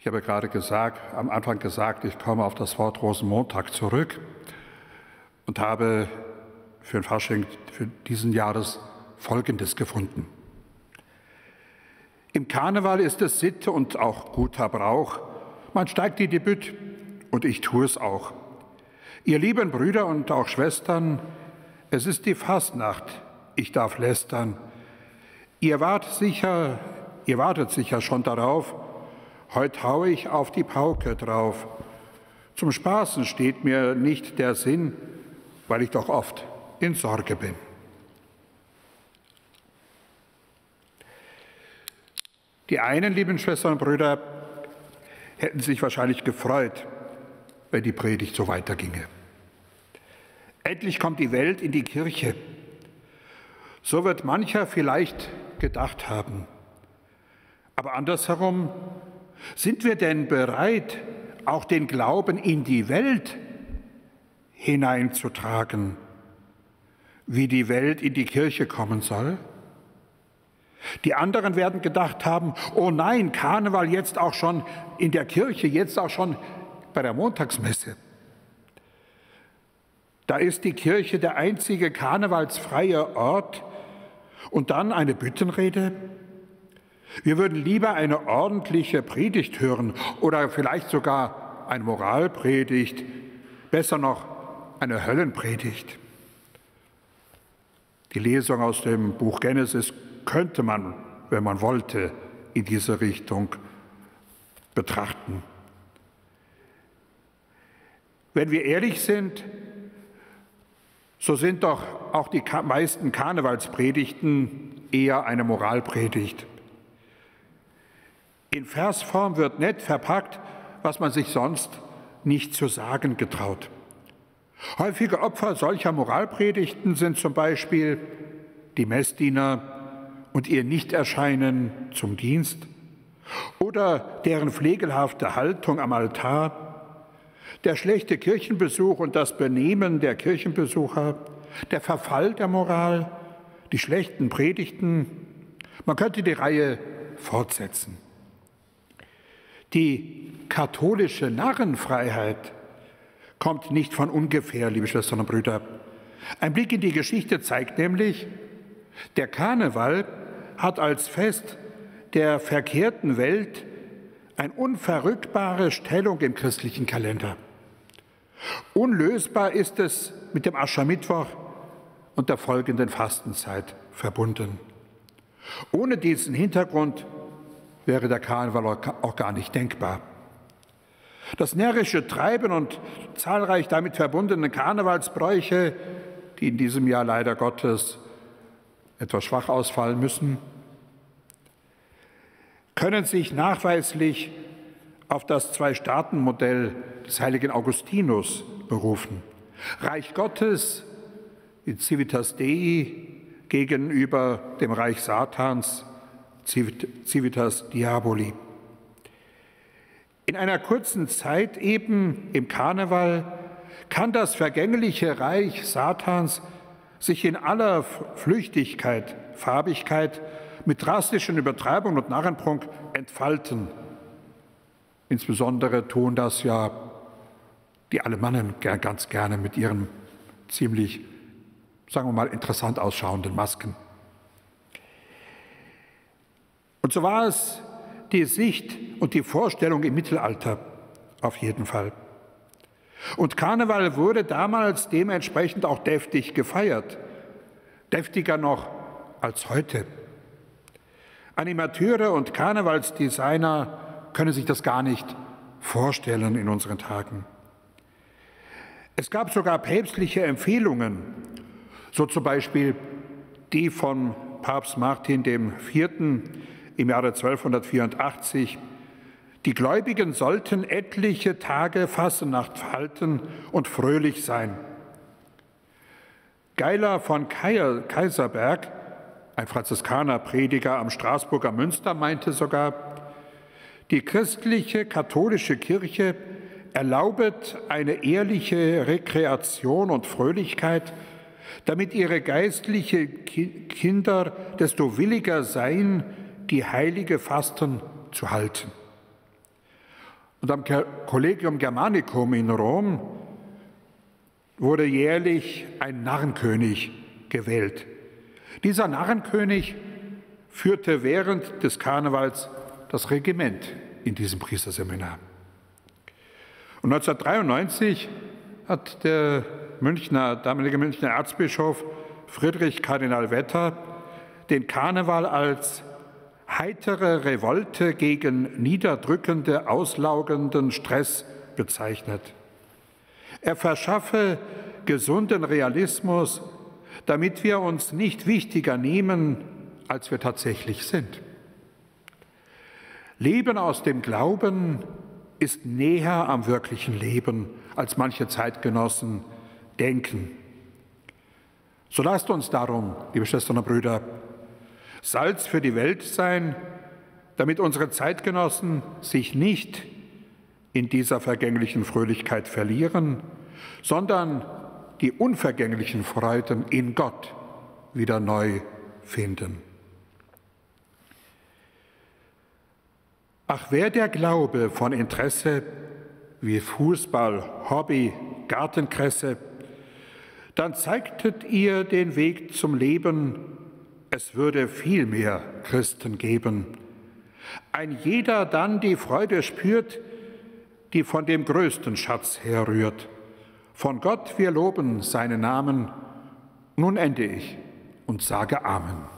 Ich habe gerade gesagt, am Anfang gesagt, ich komme auf das Wort Rosenmontag zurück und habe für den Fasching für diesen Jahres Folgendes gefunden. Im Karneval ist es Sitte und auch guter Brauch. Man steigt die Debüt und ich tue es auch. Ihr lieben Brüder und auch Schwestern, es ist die Fastnacht, ich darf lästern. Ihr wart sicher, ihr wartet sicher schon darauf, heut haue ich auf die Pauke drauf. Zum Spaßen steht mir nicht der Sinn, weil ich doch oft in Sorge bin. Die einen, lieben Schwestern und Brüder, hätten sich wahrscheinlich gefreut, wenn die Predigt so weiterginge. Endlich kommt die Welt in die Kirche. So wird mancher vielleicht gedacht haben. Aber andersherum, sind wir denn bereit, auch den Glauben in die Welt hineinzutragen, wie die Welt in die Kirche kommen soll? Die anderen werden gedacht haben, oh nein, Karneval jetzt auch schon in der Kirche, jetzt auch schon bei der Montagsmesse. Da ist die Kirche der einzige karnevalsfreie Ort und dann eine Büttenrede. Wir würden lieber eine ordentliche Predigt hören oder vielleicht sogar eine Moralpredigt, besser noch eine Höllenpredigt. Die Lesung aus dem Buch Genesis könnte man, wenn man wollte, in diese Richtung betrachten. Wenn wir ehrlich sind, so sind doch auch die meisten Karnevalspredigten eher eine Moralpredigt. In Versform wird nett verpackt, was man sich sonst nicht zu sagen getraut. Häufige Opfer solcher Moralpredigten sind zum Beispiel die Messdiener, und ihr Nichterscheinen zum Dienst oder deren pflegelhafte Haltung am Altar, der schlechte Kirchenbesuch und das Benehmen der Kirchenbesucher, der Verfall der Moral, die schlechten Predigten. Man könnte die Reihe fortsetzen. Die katholische Narrenfreiheit kommt nicht von ungefähr, liebe Schwestern und Brüder. Ein Blick in die Geschichte zeigt nämlich, der Karneval hat als Fest der verkehrten Welt eine unverrückbare Stellung im christlichen Kalender. Unlösbar ist es mit dem Aschermittwoch und der folgenden Fastenzeit verbunden. Ohne diesen Hintergrund wäre der Karneval auch gar nicht denkbar. Das närrische Treiben und zahlreich damit verbundene Karnevalsbräuche, die in diesem Jahr leider Gottes etwas schwach ausfallen müssen, können sich nachweislich auf das Zwei-Staaten-Modell des heiligen Augustinus berufen. Reich Gottes, die Civitas Dei, gegenüber dem Reich Satans, Civitas Diaboli. In einer kurzen Zeit, eben im Karneval, kann das vergängliche Reich Satans sich in aller Flüchtigkeit, Farbigkeit, mit drastischen Übertreibungen und Narrenprunk entfalten. Insbesondere tun das ja die Alemannen ganz gerne mit ihren ziemlich, sagen wir mal, interessant ausschauenden Masken. Und so war es die Sicht und die Vorstellung im Mittelalter auf jeden Fall. Und Karneval wurde damals dementsprechend auch deftig gefeiert, deftiger noch als heute. Animateure und Karnevalsdesigner können sich das gar nicht vorstellen in unseren Tagen. Es gab sogar päpstliche Empfehlungen, so zum Beispiel die von Papst Martin IV. Im Jahre 1284, die Gläubigen sollten etliche Tage Fassenacht halten und fröhlich sein. Geiler von Kaiserberg, ein Franziskanerprediger am Straßburger Münster, meinte sogar, die christliche katholische Kirche erlaubet eine ehrliche Rekreation und Fröhlichkeit, damit ihre geistliche Kinder desto williger seien, die heilige Fasten zu halten. Und am Collegium Germanicum in Rom wurde jährlich ein Narrenkönig gewählt. Dieser Narrenkönig führte während des Karnevals das Regiment in diesem Priesterseminar. Und 1993 hat der Münchner, damalige Münchner Erzbischof Friedrich Kardinal Wetter den Karneval als heitere Revolte gegen niederdrückende, auslaugenden Stress bezeichnet. Er verschaffe gesunden Realismus, damit wir uns nicht wichtiger nehmen, als wir tatsächlich sind. Leben aus dem Glauben ist näher am wirklichen Leben, als manche Zeitgenossen denken. So lasst uns darum, liebe Schwestern und Brüder, Salz für die Welt sein, damit unsere Zeitgenossen sich nicht in dieser vergänglichen Fröhlichkeit verlieren, sondern die unvergänglichen Freuden in Gott wieder neu finden. Ach, wer der Glaube von Interesse wie Fußball, Hobby, Gartenkresse, dann zeigtet ihr den Weg zum Leben, es würde viel mehr Christen geben. Ein jeder dann die Freude spürt, die von dem größten Schatz herrührt. Von Gott wir loben seinen Namen. Nun ende ich und sage Amen.